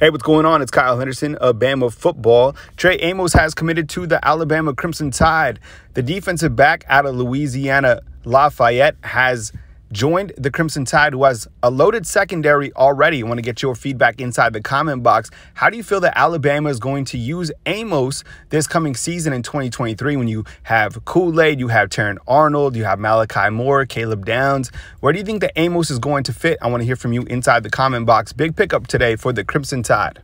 Hey, what's going on? It's Kyle Henderson of Bama Football. Trey Amos has committed to the Alabama Crimson Tide. The defensive back out of Louisiana Lafayette has joined the Crimson Tide, who has a loaded secondary already. I want to get your feedback inside the comment box. How do you feel that Alabama is going to use Amos this coming season in 2023 when you have Kool Aid, you have Terrion Arnold, you have Malachi Moore, Caleb Downs? Where do you think that Amos is going to fit? I want to hear from you inside the comment box. Big pickup today for the Crimson Tide.